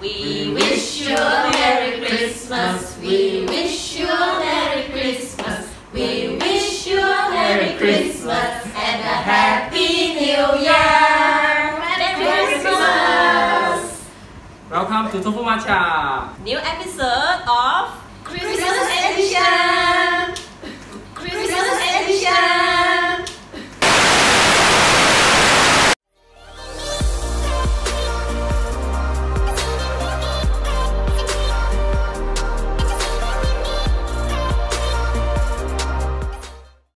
We wish you a Merry Christmas. We wish you a Merry Christmas. We wish you a Merry Christmas and a Happy New Year. Merry Christmas. Welcome to Tofu Matcha. New episode.